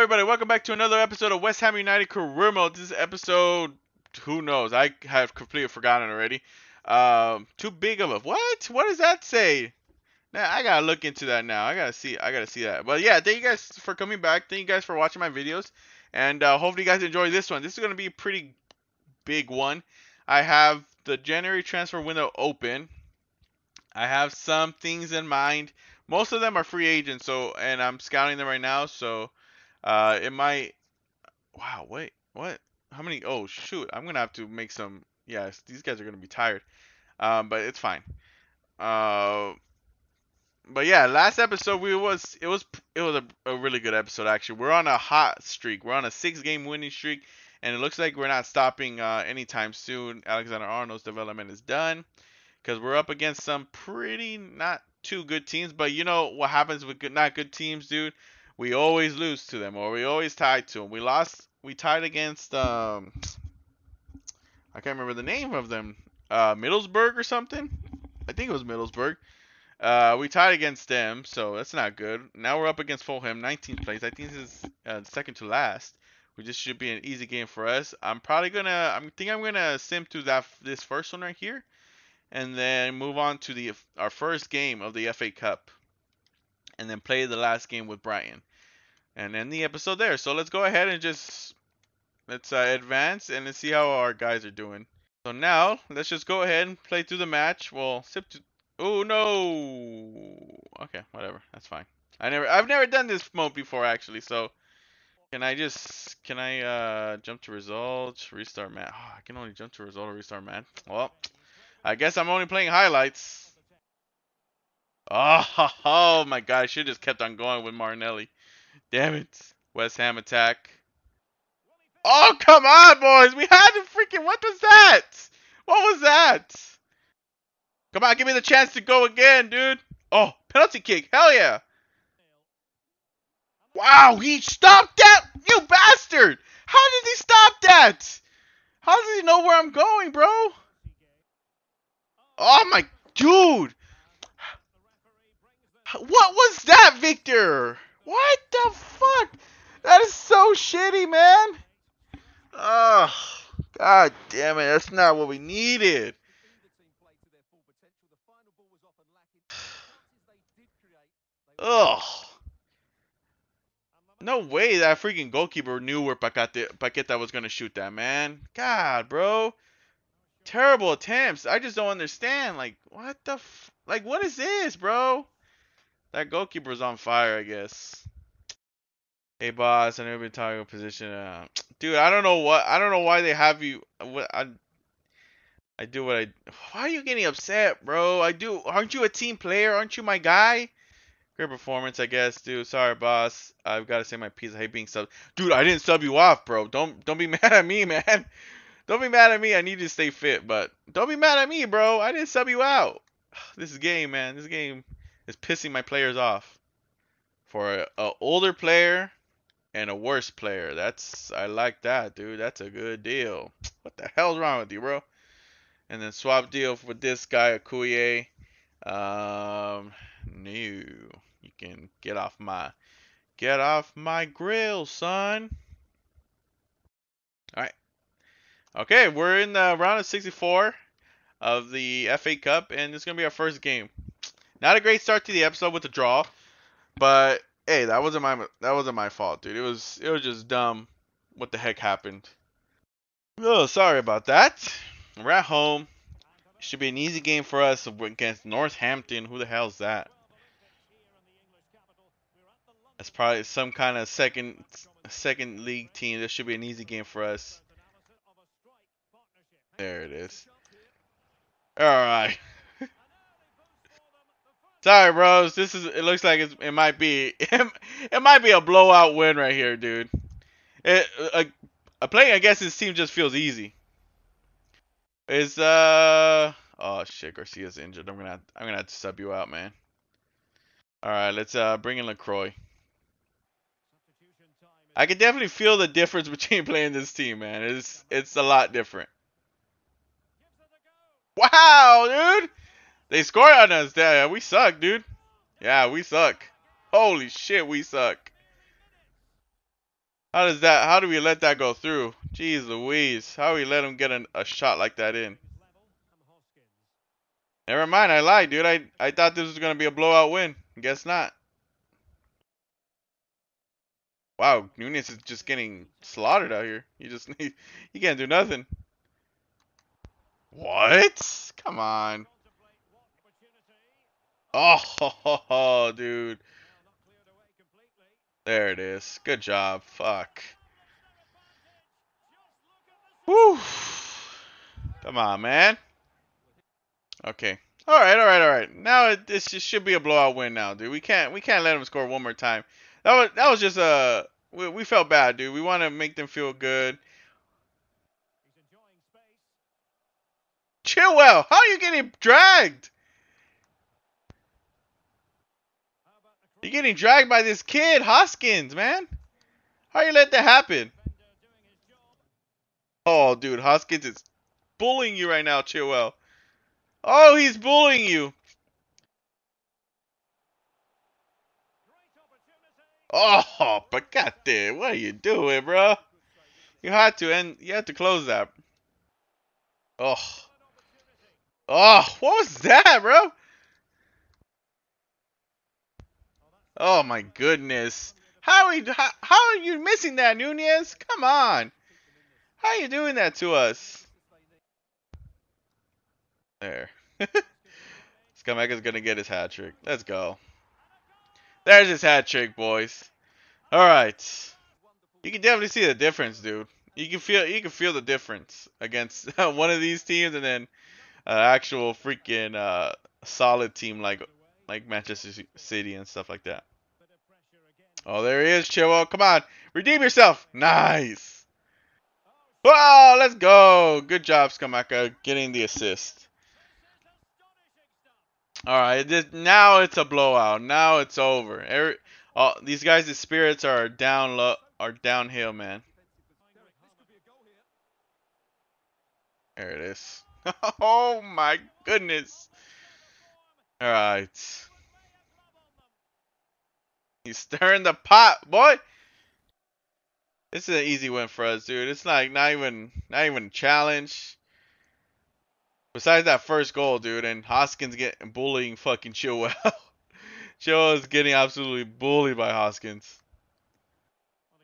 everybody. Welcome back to another episode of West Ham United Career Mode. This is episode, who knows? I have completely forgotten already. Um, too big of a what? What does that say? Now I gotta look into that now. I gotta see. I gotta see that. But yeah, thank you guys for coming back. Thank you guys for watching my videos, and uh, hopefully you guys enjoy this one. This is gonna be a pretty big one. I have the January transfer window open. I have some things in mind. Most of them are free agents, so and I'm scouting them right now. So uh, it might. Wow, wait, what? How many? Oh shoot, I'm gonna have to make some. Yes, these guys are gonna be tired. Um, but it's fine. Uh, but yeah, last episode we was it was it was a, a really good episode actually. We're on a hot streak. We're on a six game winning streak, and it looks like we're not stopping uh, anytime soon. Alexander Arnold's development is done because we're up against some pretty not too good teams. But you know what happens with good, not good teams, dude? We always lose to them, or we always tie to them. We lost. We tied against. Um, I can't remember the name of them. Uh, Middlesbrough or something. I think it was Middlesbrough. Uh, we tied against them, so that's not good. Now we're up against Fulham, 19th place. I think this is uh, second to last. We just should be an easy game for us. I'm probably gonna. I think I'm gonna sim to that this first one right here, and then move on to the our first game of the FA Cup, and then play the last game with Brighton, and end the episode there. So let's go ahead and just let's uh, advance and let's see how our guys are doing. So now let's just go ahead and play through the match. We'll sip to. Oh no. Okay, whatever. That's fine. I never. I've never done this mode before actually. So can I just can I uh jump to results restart match? Oh, I can only jump to result or restart match. Well, I guess I'm only playing highlights. Oh, oh my god! I should just kept on going with Martinelli. Damn it! West Ham attack. Oh come on, boys! We had to freaking. What was that? What was that? Come on, give me the chance to go again, dude. Oh, penalty kick! Hell yeah! Wow, he stopped that! You bastard! How did he stop that? How does he know where I'm going, bro? Oh my dude! What was that, Victor? What the fuck? That is so shitty, man. Oh, god damn it. That's not what we needed. Ugh. No way that freaking goalkeeper knew where Paqueta, Paqueta was going to shoot that, man. God, bro. Terrible attempts. I just don't understand. Like, what the f- Like, what is this, bro? That goalkeeper's on fire, I guess. Hey, boss, I never been talking position. Uh, dude, I don't know what. I don't know why they have you. What I. I do what I. Why are you getting upset, bro? I do. Aren't you a team player? Aren't you my guy? Great performance, I guess, dude. Sorry, boss. I've got to say my piece. I hate being sub. Dude, I didn't sub you off, bro. Don't don't be mad at me, man. Don't be mad at me. I need to stay fit, but don't be mad at me, bro. I didn't sub you out. This game, man. This game is pissing my players off. For a, a older player and a worse player. That's I like that, dude. That's a good deal. What the hell's wrong with you, bro? And then swap deal with this guy, Akuye. Um, no. You can get off my get off my grill, son. All right. Okay, we're in the round of 64 of the FA Cup, and it's gonna be our first game. Not a great start to the episode with the draw, but hey, that wasn't my that wasn't my fault, dude. It was it was just dumb. What the heck happened? Oh, sorry about that. We're at home. Should be an easy game for us against Northampton. Who the hell's that? That's probably some kind of second second league team. This should be an easy game for us. There it is. All right. Sorry, bros. This is. It looks like it might be. It, might be a blowout win right here, dude. It, a, a playing against this team just feels easy. Is uh oh shit, Garcia's injured. I'm gonna I'm gonna have to sub you out, man. All right, let's uh bring in Lacroix. I can definitely feel the difference between playing this team, man. It's it's a lot different. Wow, dude! They scored on us. Yeah, we suck, dude. Yeah, we suck. Holy shit, we suck. How does that? How do we let that go through? Jeez Louise, how we let him get an, a shot like that in? Never mind, I lied, dude. I I thought this was gonna be a blowout win. Guess not. Wow, Nunez is just getting slaughtered out here. You just he, he can't do nothing. What? Come on. Oh, dude. There it is. Good job. Fuck. Woo. Come on, man. Okay. All right, all right, all right. Now it, this should be a blowout win now, dude. We can't we can't let them score one more time. That was that was just a we, we felt bad, dude. We want to make them feel good. Chilwell, how are you getting dragged? You're getting dragged by this kid, Hoskins, man. How you let that happen? Oh, dude, Hoskins is bullying you right now, Chilwell. Oh, he's bullying you. Oh, but goddamn, what are you doing, bro? You had to and you had to close that. Oh. Oh, what was that, bro? Oh my goodness. How are you, how, how are you missing that, Nunez? Come on. How are you doing that to us? There. Scamacca's gonna get his hat trick. Let's go. There's his hat trick, boys. All right. You can definitely see the difference, dude. You can feel you can feel the difference against one of these teams and then uh, actual freaking uh, solid team like like Manchester City and stuff like that. Oh, there he is, Chilwell. Come on, redeem yourself. Nice. Wow, let's go. Good job, Scamacca, getting the assist. All right, now it's a blowout. Now it's over. Every, all, these guys' spirits are down low, are downhill, man. There it is. oh my goodness. All right. He's stirring the pot, boy. This is an easy win for us, dude. It's like not even not even a challenge. Besides that first goal, dude, and Hoskins getting bullying fucking Chilwell. Chilwell is getting absolutely bullied by Hoskins.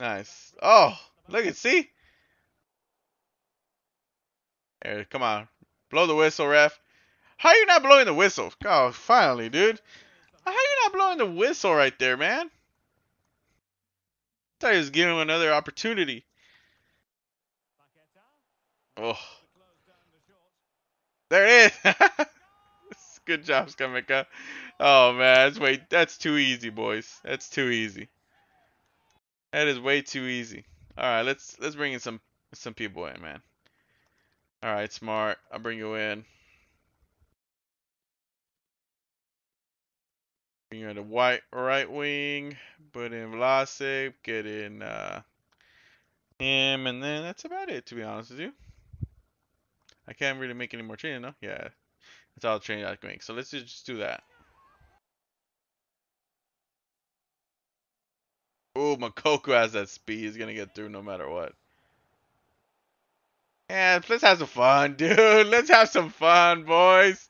Nice. Oh, look at see. There, come on. Blow the whistle, ref. How are you not blowing the whistle? Oh, finally, dude. How are you not blowing the whistle right there, man? I he was giving him another opportunity. Oh. There it is. Good job, Scamacca. Oh man, that's way that's too easy, boys. That's too easy. That is way too easy. All right, let's let's bring in some some people in, man. All right, smart. I'll bring you in. Bring you in the white right wing. Put in Vlasic. Get in uh, him, and then that's about it. To be honest with you. I can't really make any more training, no? Yeah. That's all the training I can make. So let's just do that. Oh, Moukoko has that speed. He's going to get through no matter what. Yeah, let's have some fun, dude. Let's have some fun, boys.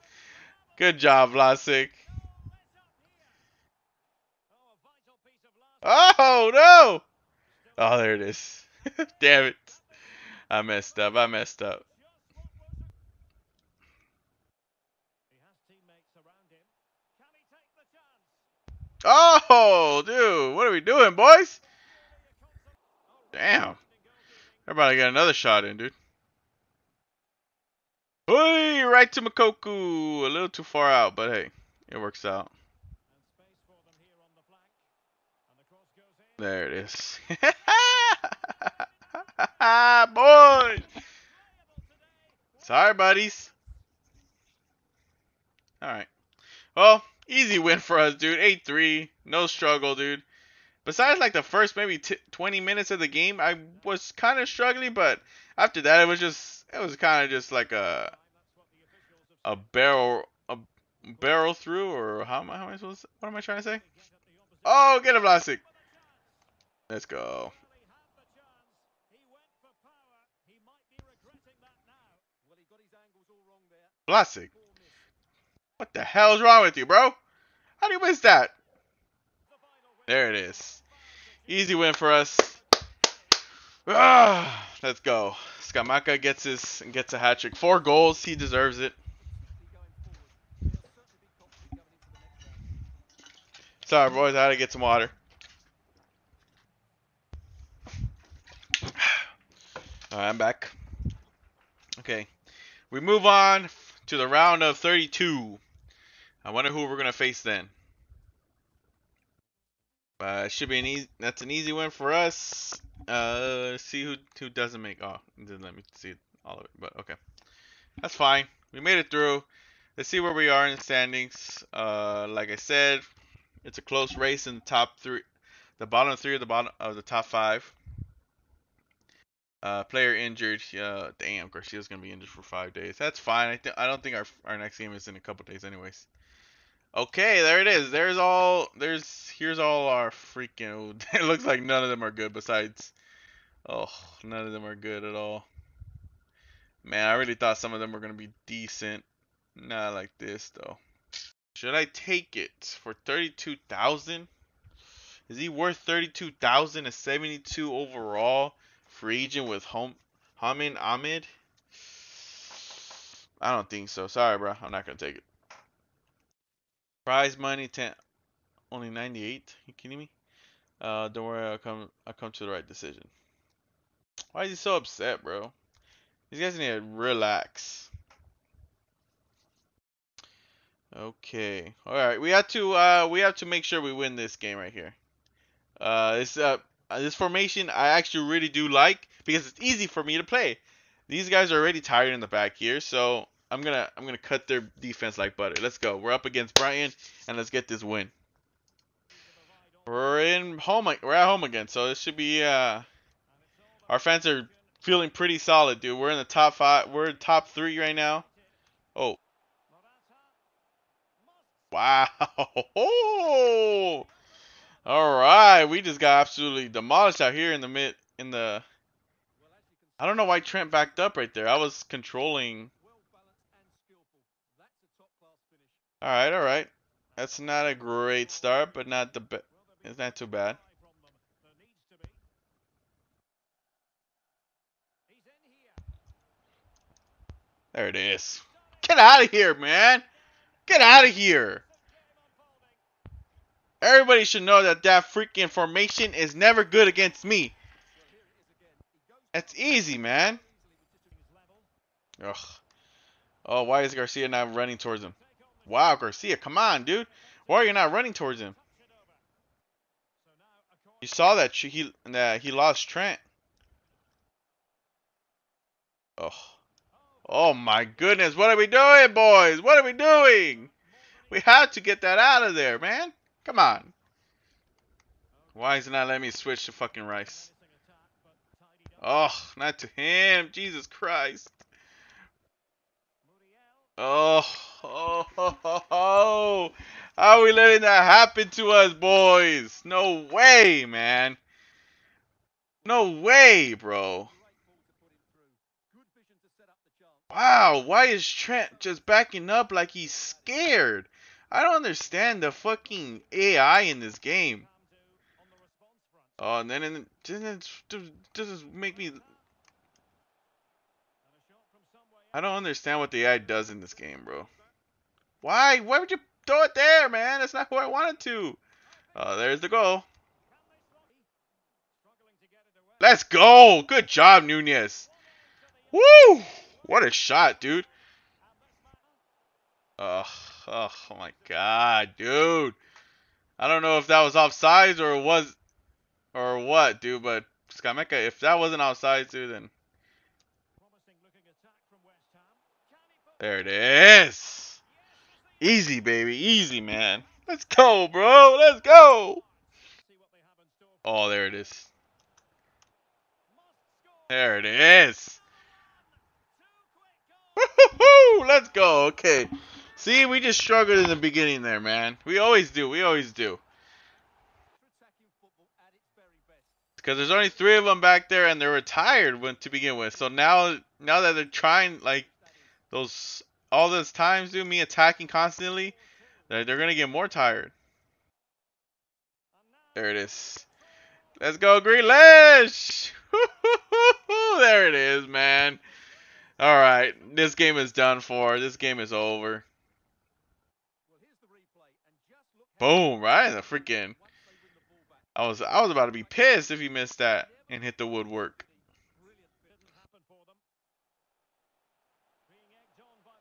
Good job, Vlasic. Oh, no! Oh, there it is. Damn it. I messed up. I messed up. Oh, dude, what are we doing, boys? Damn. Everybody got another shot in, dude. Hey, right to Moukoko. A little too far out, but hey, it works out. There it is. Boy! Sorry, buddies. Alright. Well, Easy win for us, dude. 8-3. No struggle, dude. Besides, like, the first maybe 20 minutes of the game, I was kind of struggling, but after that, it was just, it was kind of just like a, a barrel, a barrel through, or how am I, how am I supposed to, what am I trying to say? Oh, get a Vlasic. Let's go. Vlasic. What the hell's wrong with you, bro? How do you miss that? There it is. Easy win for us. Ah, let's go. Scamacca gets his gets a hat trick. Four goals. He deserves it. Sorry, boys. I had to get some water. Alright, I'm back. Okay. We move on to the round of 32. I wonder who we're going to face then. Uh, should be an easy. That's an easy win for us. Uh, see who who doesn't make. Oh, didn't let me see all of it, but okay, that's fine. We made it through. Let's see where we are in the standings. Uh, like I said, it's a close race in the top three, the bottom three of the bottom of the top five. Uh, player injured. Uh, damn, Garcia's gonna be injured for five days. That's fine. I, th- I don't think our our next game is in a couple days, anyways. Okay, there it is. There's all. There's here's all our freaking. It looks like none of them are good. Besides, oh, none of them are good at all. Man, I really thought some of them were gonna be decent. Not like this though. Should I take it for thirty-two thousand? Is he worth thirty-two thousand? A seventy-two overall? Agent with home Hamin Ahmed? I don't think so. Sorry, bro. I'm not gonna take it. Prize money ten only 98. You kidding me? Uh, don't worry. I'll come. I'll come to the right decision. Why is he so upset, bro? These guys need to relax. Okay. All right. We have to. Uh, we have to make sure we win this game right here. Uh, it's uh uh, this formation I actually really do like because it's easy for me to play. These guys are already tired in the back here, so I'm gonna I'm gonna cut their defense like butter. Let's go. We're up against Brighton, and let's get this win. We're in home. We're at home again, so this should be. Uh, our fans are feeling pretty solid, dude. We're in the top five. We're top three right now. Oh. Wow. All right, we just got absolutely demolished out here in the mid in the. I don't know why Trent backed up right there. I was controlling. All right, all right. That's not a great start, but not the be- it's not too bad. There it is. Get out of here, man. Get out of here. Everybody should know that that freaking formation is never good against me. That's easy, man. Ugh. Oh, why is Garcia not running towards him? Wow, Garcia, come on, dude. Why are you not running towards him? You saw that he that he lost Trent. Oh. Oh my goodness, what are we doing, boys? What are we doing? We have to get that out of there, man. Come on. Why is it not letting me switch to fucking Rice? Oh, not to him. Jesus Christ. Oh, oh, oh, oh, oh. How are we letting that happen to us, boys? No way, man. No way, bro. Wow, why is Trent just backing up like he's scared? I don't understand the fucking AI in this game. Oh, and then it doesn't make me. I don't understand what the AI does in this game, bro. Why? Why would you throw it there, man? That's not who I wanted to. Oh, there's the goal. Let's go. Good job, Nunez. Woo! What a shot, dude. Oh, oh my god, dude. I don't know if that was offsides or was or what, dude, but Scamacca, if that wasn't offsides, dude, then there it is. Easy, baby, easy, man. Let's go, bro. Let's go. Oh, there it is. There it is. Let's go. Okay. See, we just struggled in the beginning there, man. We always do. We always do. Because there's only three of them back there, and they're retired when to begin with. So now, now that they're trying like those all those times, dude, me attacking constantly, they're, they're gonna get more tired. There it is. Let's go, Grealish! there it is, man. All right, this game is done for. This game is over. Boom! Right, in the freaking. I was I was about to be pissed if he missed that and hit the woodwork.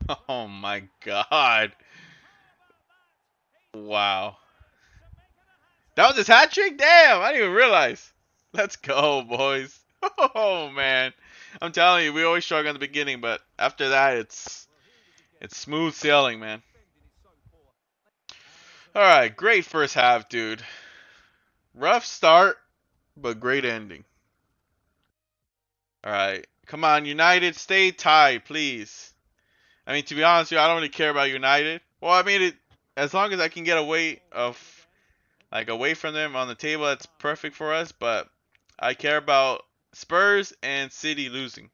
Oh my god. Wow. That was his hat trick? Damn, I didn't even realize. Let's go, boys. Oh man. I'm telling you, we always struggle in the beginning, but after that it's it's smooth sailing, man. Alright, great first half, dude. Rough start, but great ending. Alright. Come on, United, stay tied, please. I mean, to be honest with you, I don't really care about United. Well, I mean, it, as long as I can get away of, like, away from them on the table, that's perfect for us. But I care about Spurs and City losing.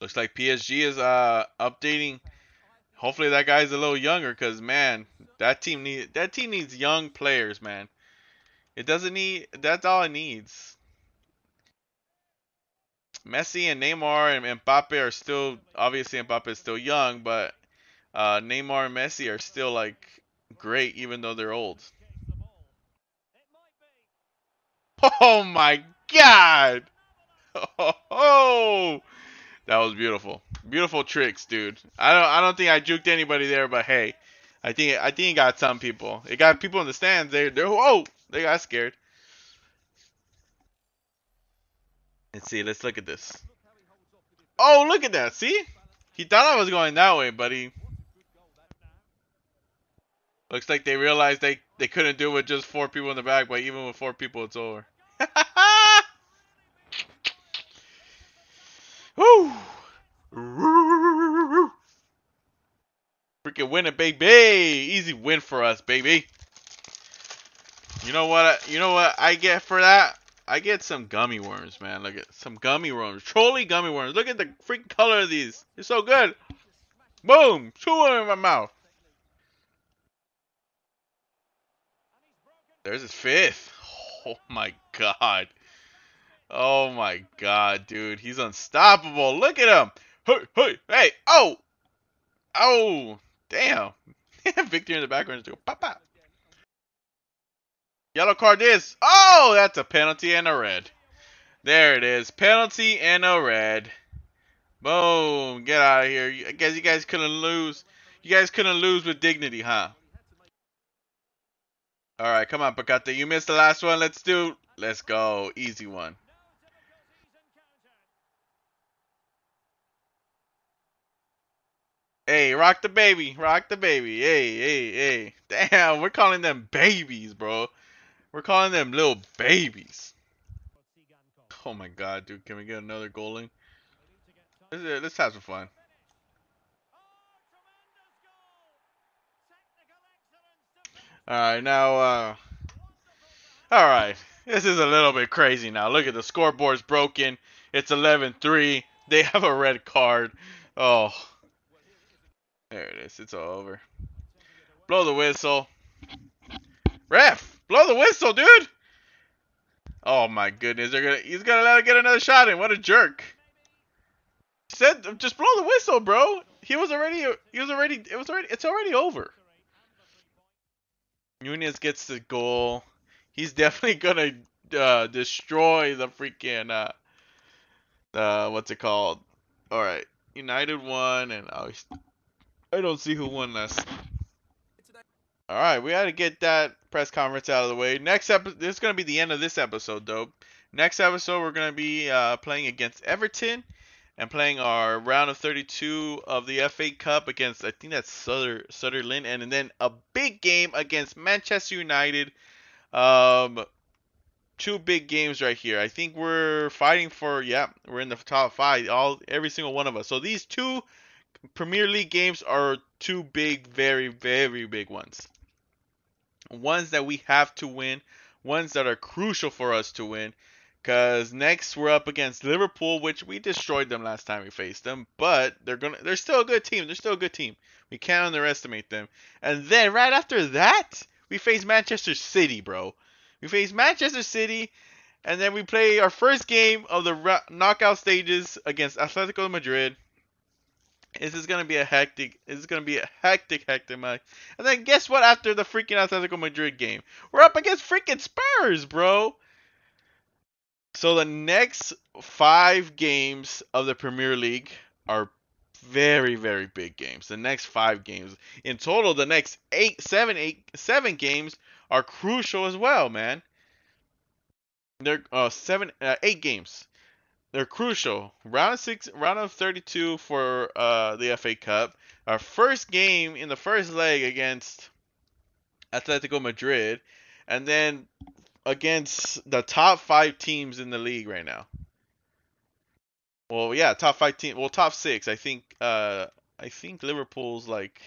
Looks like PSG is uh, updating. Hopefully that guy's a little younger, cause man, that team need that team needs young players, man. It doesn't need. That's all it needs. Messi and Neymar and Mbappe are still obviously Mbappe is still young, but uh, Neymar and Messi are still like great even though they're old. Oh my god! Oh, that was beautiful. Beautiful tricks, dude. I don't I don't think I juked anybody there, but hey, I think I think it got some people. It got people in the stands. They they're whoa, they got scared. Let's see. Let's look at this. Oh, look at that. See? He thought I was going that way, buddy. Looks like they realized they, they couldn't do it with just four people in the back, but even with four people, it's over. Freaking win it, baby! Easy win for us, baby. You know what? You know what I get for that? I get some gummy worms, man. Look at some gummy worms. Trolli gummy worms. Look at the freaking color of these. They're so good. Boom. Two them in my mouth. There's his fifth. Oh my god. Oh my god, dude. He's unstoppable. Look at him. Hey, hey, hey. Oh. Oh. Damn. Victor in the background pop pop. Yellow card is. Oh, that's a penalty and a red. There it is. Penalty and a red. Boom. Get out of here. I guess you guys couldn't lose. You guys couldn't lose with dignity, huh? All right, come on, Paqueta. You missed the last one. Let's do. Let's go. Easy one. Hey, rock the baby. Rock the baby. Hey, hey, hey. Damn, we're calling them babies, bro. We're calling them little babies. Oh my god, dude. Can we get another goaling? Let's, let's have some fun. Alright, now, uh... Alright. This is a little bit crazy now. Look at the scoreboard's broken. It's 11-3. They have a red card. Oh. There it is. It's all over. Blow the whistle. Ref! Blow the whistle, dude. Oh my goodness, they're gonna he's gonna let him get another shot in. What a jerk. Said just blow the whistle, bro. He was already he was already it was already it's already over. Nunez gets the goal. He's definitely gonna uh, destroy the freaking uh, uh what's it called? All right, United won, and oh, I don't see who won last. All right, we got to get that press conference out of the way. Next episode, this is to be the end of this episode, though. Next episode, we're to be uh, playing against Everton and playing our round of 32 of the FA Cup against, I think that's Sutter, Sutherland, and, and then a big game against Manchester United. Um, two big games right here. I think we're fighting for, yeah, we're in the top five, all every single one of us. So these two Premier League games are two big, very, very big ones ones that we have to win, ones that are crucial for us to win. Cause next we're up against Liverpool, which we destroyed them last time we faced them, but they're gonna they're still a good team. They're still a good team. We can't underestimate them. And then right after that, we face Manchester City, bro. We face Manchester City, and then we play our first game of the knockout stages against Atletico Madrid. This is gonna be a hectic. This is gonna be a hectic, hectic match. And then guess what? After the freaking Atletico Madrid game, we're up against freaking Spurs, bro. So the next five games of the Premier League are very, very big games. The next five games. In total, the next eight, seven, eight, seven games are crucial as well, man. They're uh, seven, uh, eight games. They're crucial. Round of six, round of 32 for uh, the FA Cup. Our first game in the first leg against Atletico Madrid, and then against the top five teams in the league right now. Well, yeah, top five team. Well, top six. I think. Uh, I think Liverpool's like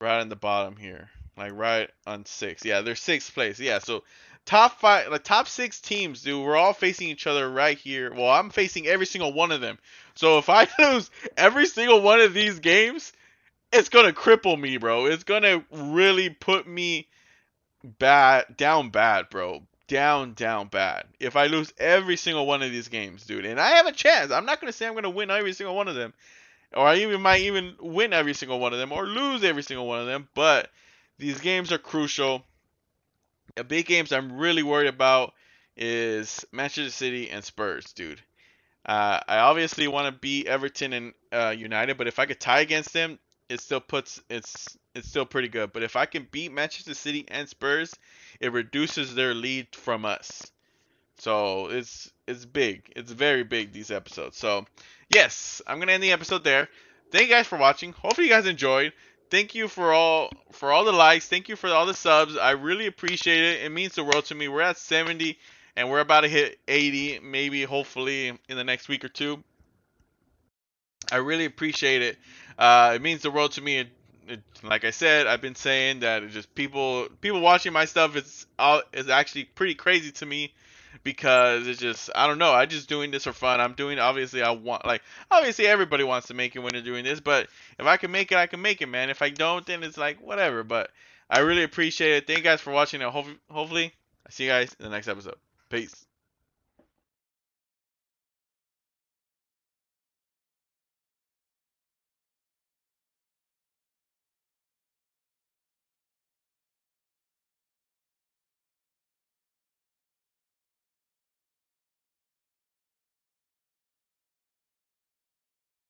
right on the bottom here, like right on six. Yeah, they're sixth place. Yeah, so top five, like top six teams, dude. We're all facing each other right here. Well, I'm facing every single one of them. So if I lose every single one of these games, it's gonna cripple me, bro. It's gonna really put me bad down bad, bro. Down, down bad. If I lose every single one of these games, dude, and I have a chance. I'm not gonna say I'm gonna win every single one of them, or I even might even win every single one of them, or lose every single one of them. But these games are crucial. The big games I'm really worried about is Manchester City and Spurs, dude. Uh, I obviously want to beat Everton and uh, United, but if I could tie against them, it still puts it's it's still pretty good. But if I can beat Manchester City and Spurs, it reduces their lead from us. So it's it's big. It's very big these episodes. So yes, I'm gonna end the episode there. Thank you guys for watching. Hopefully you guys enjoyed. Thank you for all for all the likes. Thank you for all the subs. I really appreciate it. It means the world to me. We're at 70 and we're about to hit 80, maybe hopefully in the next week or two. I really appreciate it. Uh, it means the world to me. It, it, like I said, I've been saying that just people people watching my stuff is is actually pretty crazy to me because it's just I don't know. I just doing this for fun. I'm doing obviously I want like obviously everybody wants to make it when they're doing this, but if I can make it, I can make it, man. If I don't, then it's like whatever. But I really appreciate it. Thank you guys for watching. It. Hopefully, hopefully I see you guys in the next episode. Peace.